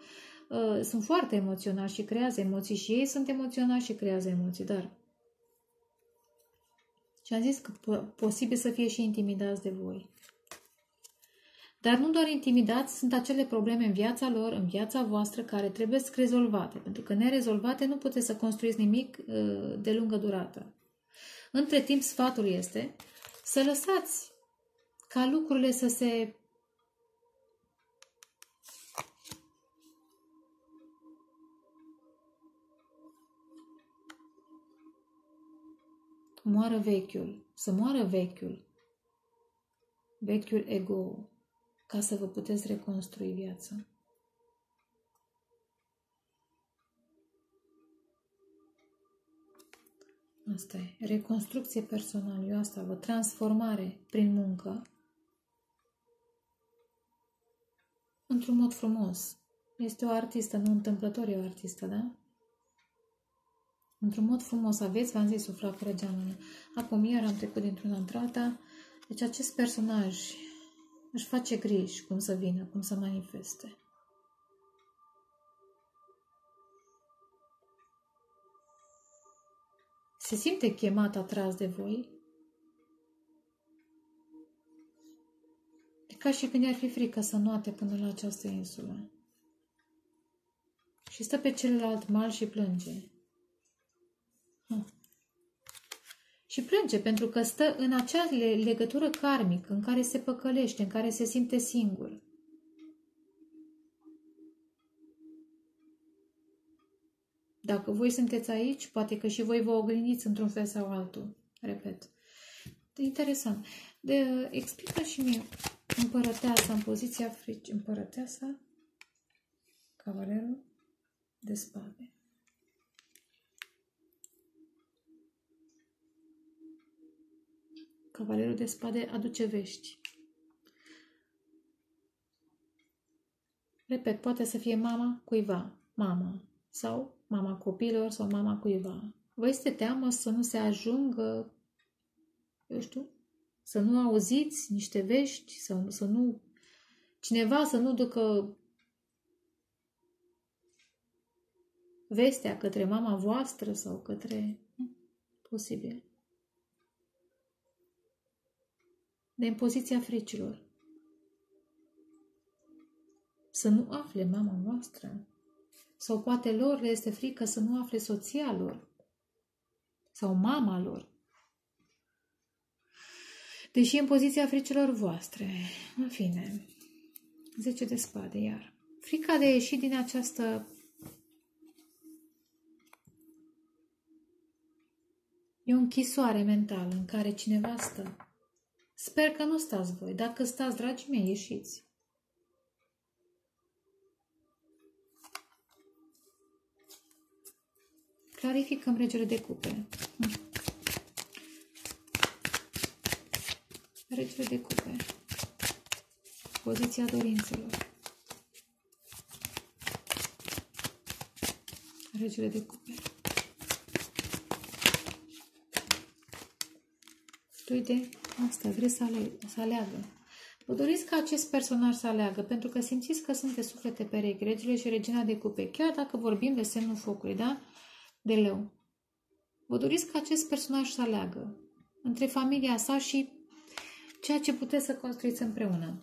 uh, sunt foarte emoționali și creează emoții și ei sunt emoționali și creează emoții, dar și am zis că po- posibil să fie și intimidați de voi. Dar nu doar intimidați, sunt acele probleme în viața lor, în viața voastră, care trebuie să rezolvate. Pentru că nerezolvate nu puteți să construiți nimic uh, de lungă durată. Între timp, sfatul este să lăsați ca lucrurile să se moară vechiul, să moară vechiul. vechiul ego ca să vă puteți reconstrui viața. Asta e. Reconstrucție personală. Eu asta vă. Transformare prin muncă. Într-un mod frumos. Este o artistă, nu întâmplător e o artistă, da? Într-un mod frumos. Aveți, v-am zis, o flacără geamănă. Acum iar am trecut dintr-una într-alta. Deci acest personaj își face griji cum să vină, cum să manifeste. Se simte chemat atras de voi? E ca și când ar fi frică să noate până la această insulă. Și stă pe celălalt mal și plânge. Hm. Și plânge pentru că stă în acea legătură karmică în care se păcălește, în care se simte singur. Dacă voi sunteți aici, poate că și voi vă oglindiți într-un fel sau altul. Repet. De interesant. De, explică și mie împărăteasa în poziția frici. Împărăteasa, cavalerul de spade. Cavalerul de spade aduce vești. Repet, poate să fie mama cuiva, mama, sau mama copilor sau mama cuiva. Vă este teamă să nu se ajungă, eu știu, să nu auziți niște vești, să, să nu, cineva să nu ducă vestea către mama voastră sau către... Posibil. De în poziția fricilor. Să nu afle mama voastră sau poate lor le este frică să nu afle soția lor sau mama lor. Deși în poziția fricilor voastre. În fine, 10 de spade, iar. Frica de a ieși din această E o închisoare mentală în care cineva stă. Sper că nu stați voi. Dacă stați, dragii mei, ieșiți. Clarificăm regele de cupe. Regele de cupe. Poziția dorințelor. Regele de cupe. de asta, vreți să, ale să aleagă. Vă doriți ca acest personaj să aleagă, pentru că simțiți că sunteți suflete perechi, regele și regina de cupe, chiar dacă vorbim de semnul focului, da? de leu. Vă doriți ca acest personaj să aleagă între familia sa și ceea ce puteți să construiți împreună.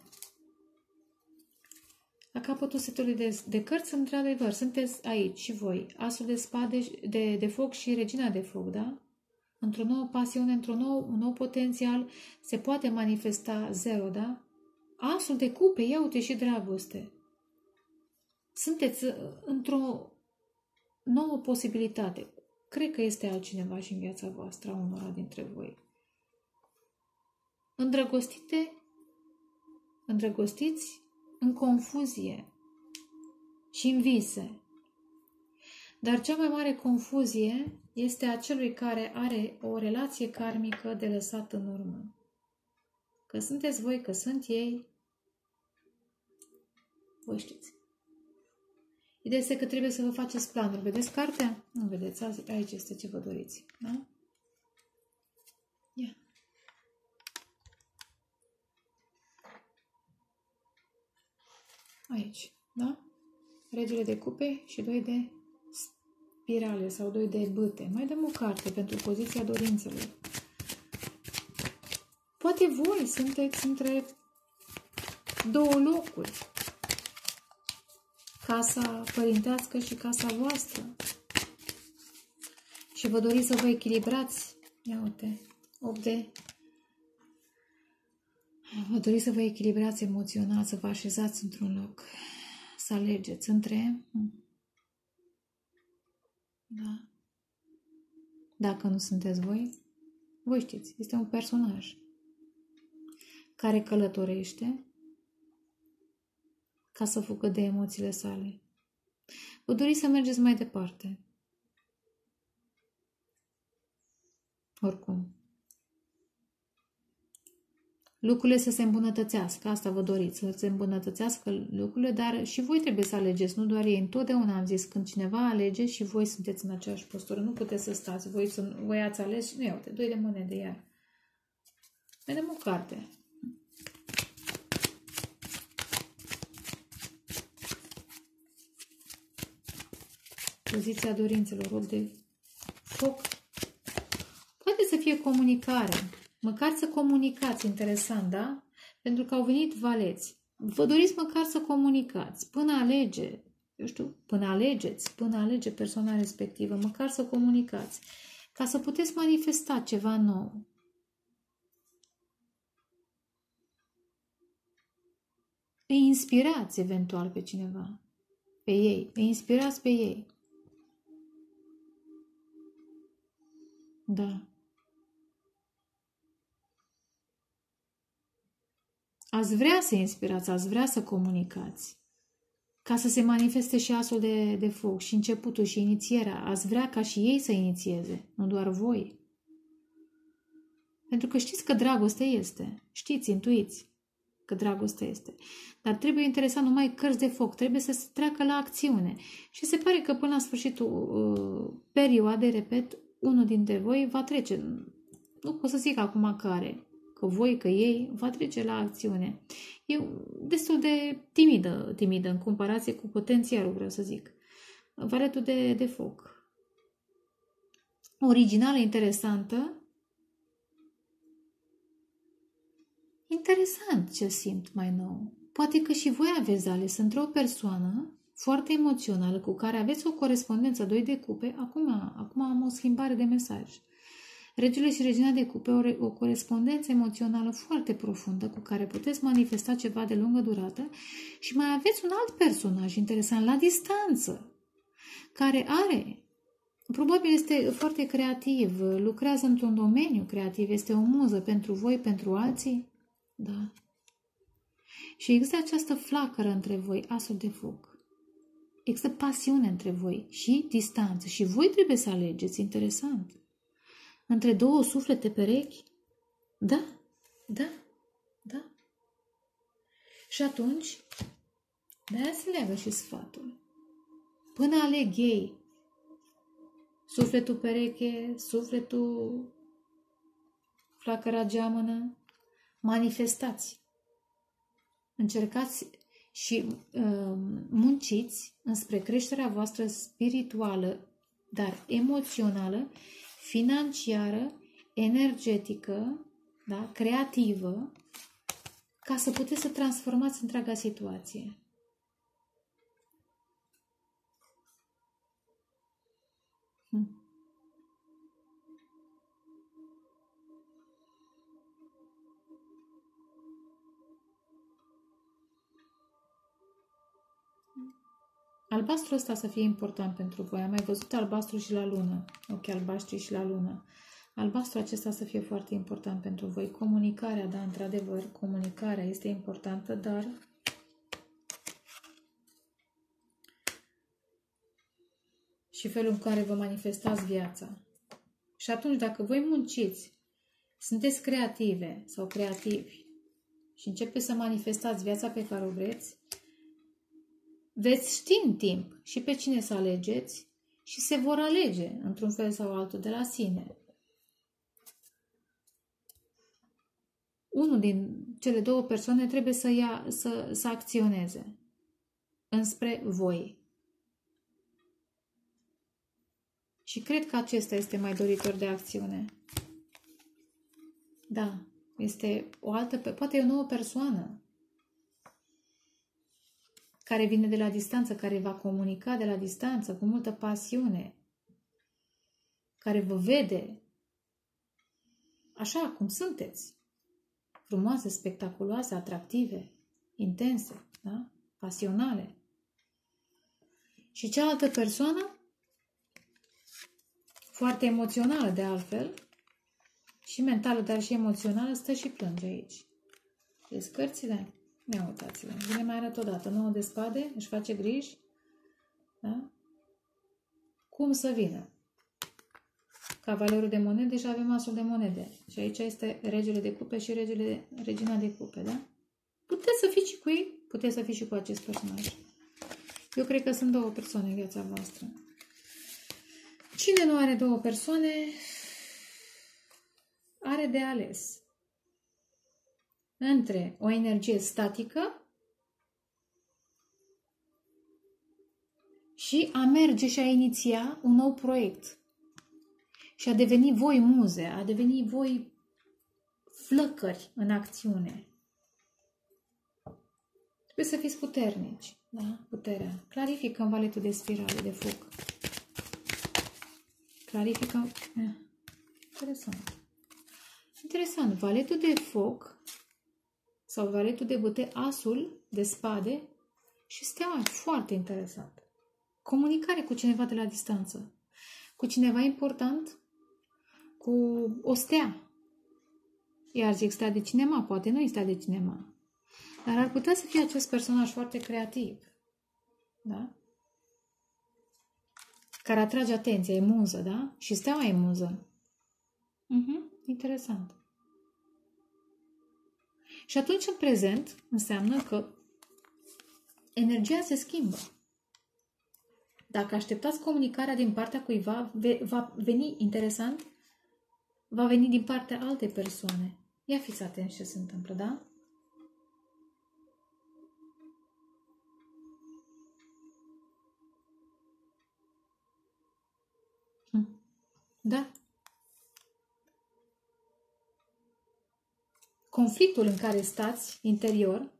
La capătul setului de, de cărți, într-adevăr, sunteți aici și voi, asul de spade de, de foc și regina de foc, da? Într-o nouă pasiune, într-un nou, un nou potențial, se poate manifesta zero, da? Asul de cupe, ia uite și dragoste. Sunteți uh, într-o nouă posibilitate. Cred că este altcineva și în viața voastră, unora dintre voi. Îndrăgostite, îndrăgostiți în confuzie și în vise. Dar cea mai mare confuzie este a celui care are o relație karmică de lăsat în urmă. Că sunteți voi, că sunt ei, voi știți. Ideea este că trebuie să vă faceți planuri. Vedeți cartea? Nu vedeți, aici este ce vă doriți. Da? Ia. Aici, da? Regele de cupe și doi de spirale sau doi de bâte. Mai dăm o carte pentru poziția dorințelor. Poate voi sunteți între două locuri casa părintească și casa voastră. Și vă doriți să vă echilibrați. Ia uite, 8 de... Vă doriți să vă echilibrați emoțional, să vă așezați într-un loc, să alegeți între... Da. Dacă nu sunteți voi, voi știți, este un personaj care călătorește ca să fugă de emoțiile sale. Vă doriți să mergeți mai departe. Oricum. Lucrurile să se îmbunătățească, asta vă doriți, să se îmbunătățească lucrurile, dar și voi trebuie să alegeți, nu doar ei. Întotdeauna am zis, când cineva alege și voi sunteți în aceeași postură, nu puteți să stați, voi, să, voi ați ales și nu, uite, doi de monede iar. Vedem o carte. Poziția dorințelor, 8 de foc. Poate să fie comunicare. Măcar să comunicați, interesant, da? Pentru că au venit valeți. Vă doriți măcar să comunicați. Până alege, eu știu, până alegeți, până alege persoana respectivă, măcar să comunicați. Ca să puteți manifesta ceva nou. Îi inspirați eventual pe cineva. Pe ei. Îi inspirați pe ei. Da. Ați vrea să inspirați, ați vrea să comunicați. Ca să se manifeste și asul de, de foc și începutul și inițierea. Ați vrea ca și ei să inițieze, nu doar voi. Pentru că știți că dragoste este. Știți, intuiți că dragoste este. Dar trebuie interesat numai cărți de foc, trebuie să se treacă la acțiune. Și se pare că până la sfârșitul uh, perioadei, repet, unul dintre voi va trece, nu pot să zic acum care, că voi, că ei, va trece la acțiune. E destul de timidă, timidă în comparație cu potențialul, vreau să zic. Valetul de, de foc. Originală, interesantă. Interesant ce simt mai nou. Poate că și voi aveți ales între o persoană foarte emoțională cu care aveți o corespondență, doi de cupe, acum, acum am o schimbare de mesaj. Regele și regina de cupe o, o corespondență emoțională foarte profundă cu care puteți manifesta ceva de lungă durată și mai aveți un alt personaj interesant la distanță care are Probabil este foarte creativ, lucrează într-un domeniu creativ, este o muză pentru voi, pentru alții. Da. Și există această flacără între voi, asul de foc. Există pasiune între voi și distanță. Și voi trebuie să alegeți. Interesant. Între două suflete perechi? Da, da, da. Și atunci, de-aia se leagă și sfatul. Până aleg ei sufletul pereche, sufletul flacăra geamănă, manifestați. Încercați și uh, munciți înspre creșterea voastră spirituală, dar emoțională, financiară, energetică, da? creativă, ca să puteți să transformați întreaga situație. Albastru ăsta să fie important pentru voi. Am mai văzut albastru și la lună. Ochi albaștri și la lună. Albastru acesta să fie foarte important pentru voi. Comunicarea, da, într-adevăr, comunicarea este importantă, dar și felul în care vă manifestați viața. Și atunci, dacă voi munciți, sunteți creative sau creativi și începeți să manifestați viața pe care o vreți, Veți ști în timp și pe cine să alegeți și se vor alege, într-un fel sau altul, de la sine. Unul din cele două persoane trebuie să, ia, să, să acționeze înspre voi. Și cred că acesta este mai doritor de acțiune. Da, este o altă, poate e o nouă persoană care vine de la distanță, care va comunica de la distanță cu multă pasiune, care vă vede așa cum sunteți, frumoase, spectaculoase, atractive, intense, da? pasionale. Și cealaltă persoană, foarte emoțională de altfel, și mentală, dar și emoțională, stă și plânge aici. Vezi cărțile? Ia uitați-le. Bine mai arăt odată. 9 de spade, își face griji. Da? Cum să vină? Cavalerul de monede și avem asul de monede. Și aici este regele de cupe și regele, regina de cupe, da? Puteți să fiți și cu ei, puteți să fiți și cu acest personaj. Eu cred că sunt două persoane în viața voastră. Cine nu are două persoane, are de ales între o energie statică și a merge și a iniția un nou proiect. Și a deveni voi muze, a deveni voi flăcări în acțiune. Trebuie să fiți puternici. Da? Puterea. Clarificăm valetul de spirale de foc. Clarificăm... Eh, interesant. Interesant. Valetul de foc sau valetul de bute, asul de spade și steaua. Foarte interesant. Comunicare cu cineva de la distanță. Cu cineva important, cu o stea. Iar zic stea de cinema, poate nu este de cinema. Dar ar putea să fie acest personaj foarte creativ. Da? Care atrage atenția, e muză, da? Și steaua e muză. Uh-huh, interesant. Și atunci, în prezent, înseamnă că energia se schimbă. Dacă așteptați comunicarea din partea cuiva, va veni interesant, va veni din partea alte persoane. Ia fiți atenți ce se întâmplă, da? Hm. Da. Conflictul în care stați interior,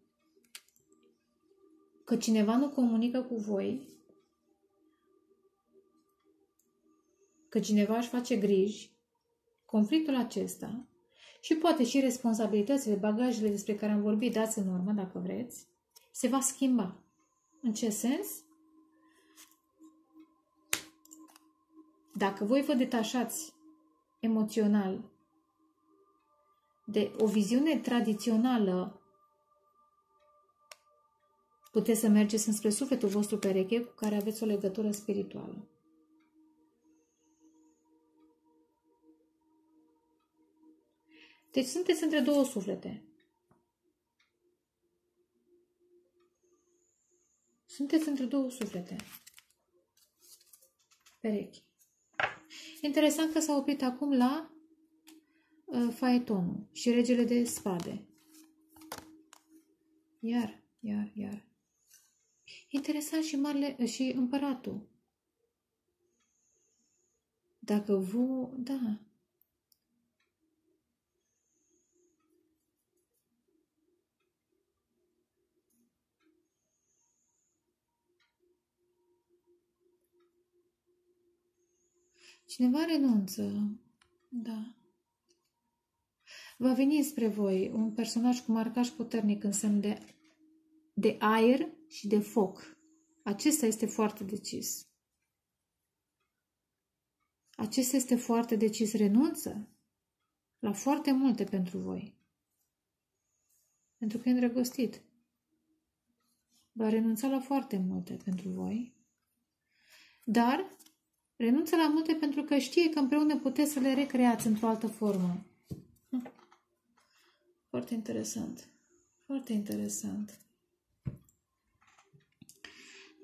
că cineva nu comunică cu voi, că cineva își face griji, conflictul acesta și poate și responsabilitățile, bagajele despre care am vorbit, dați în urmă dacă vreți, se va schimba. În ce sens? Dacă voi vă detașați emoțional de o viziune tradițională, puteți să mergeți înspre sufletul vostru pereche cu care aveți o legătură spirituală. Deci sunteți între două suflete. Sunteți între două suflete. Perechi. Interesant că s-a oprit acum la Uh, faetonul și regele de spade. Iar, iar, iar. Interesant și marele, uh, și împăratul. Dacă vă, da. Cineva renunță, da va veni spre voi un personaj cu marcaj puternic în semn de, de aer și de foc. Acesta este foarte decis. Acesta este foarte decis. Renunță la foarte multe pentru voi. Pentru că e îndrăgostit. Va renunța la foarte multe pentru voi. Dar renunță la multe pentru că știe că împreună puteți să le recreați într-o altă formă. Foarte interesant. Foarte interesant.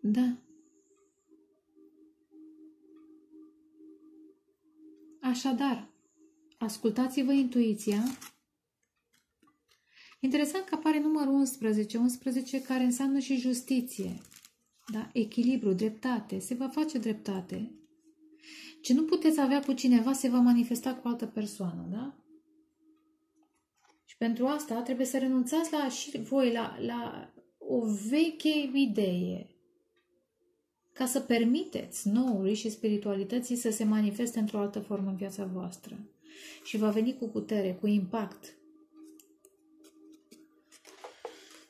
Da. Așadar, ascultați-vă intuiția. Interesant că apare numărul 11, 11 care înseamnă și justiție. Da? Echilibru, dreptate. Se va face dreptate. Ce nu puteți avea cu cineva se va manifesta cu altă persoană, da? Și pentru asta trebuie să renunțați la și voi la, la o veche idee ca să permiteți noului și spiritualității să se manifeste într-o altă formă în viața voastră. Și va veni cu putere, cu impact.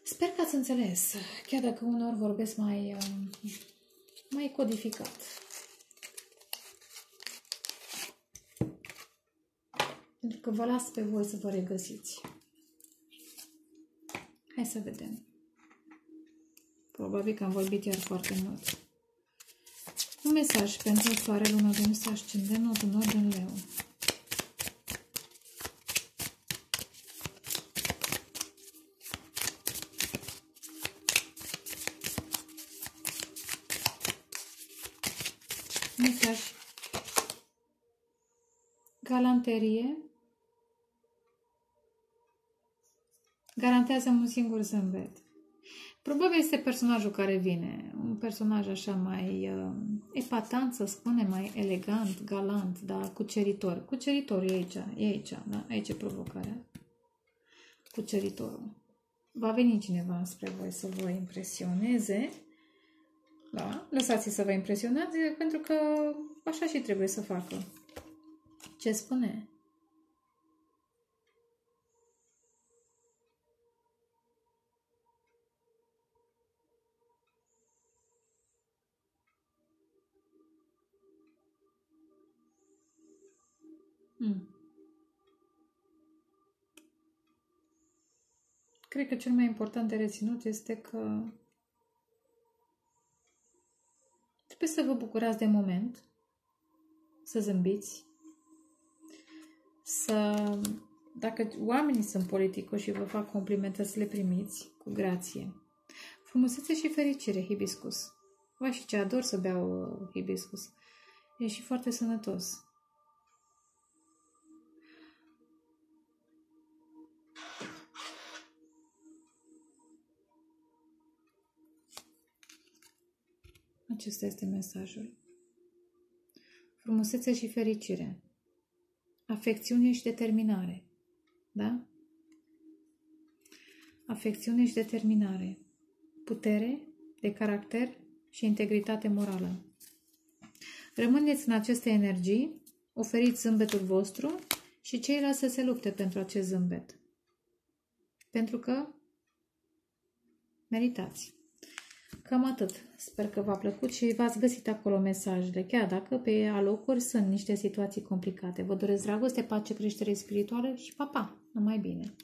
Sper că ați înțeles, chiar dacă unor vorbesc mai, um, mai codificat. Pentru că vă las pe voi să vă regăsiți. Hai să vedem. Probabil că am vorbit iar foarte mult. Un mesaj pentru Soare, Luna, Venus, Ascendent, Nodul Nord în Leu. Mesaj. Galanterie. Garantează un singur zâmbet. Probabil este personajul care vine, un personaj așa mai uh, epatant, să spunem, mai elegant, galant, da, cuceritor. Cuceritorul e aici, e aici, da, aici e provocarea. Cuceritorul. Va veni cineva spre voi să vă impresioneze, da, lăsați să vă impresioneze, pentru că așa și trebuie să facă. Ce spune? Hmm. Cred că cel mai important de reținut este că trebuie să vă bucurați de moment, să zâmbiți, să, dacă oamenii sunt politicoși și vă fac complimente, să le primiți cu grație. Frumusețe și fericire, hibiscus. Vai și ce ador să beau uh, hibiscus. E și foarte sănătos. Acesta este mesajul. Frumusețe și fericire. Afecțiune și determinare. Da? Afecțiune și determinare. Putere de caracter și integritate morală. Rămâneți în aceste energii, oferiți zâmbetul vostru și ceilalți să se lupte pentru acest zâmbet. Pentru că meritați. Cam atât. Sper că v-a plăcut și v-ați găsit acolo mesajele, chiar dacă pe alocuri sunt niște situații complicate. Vă doresc dragoste, pace, creștere spirituală și pa, pa! Numai bine!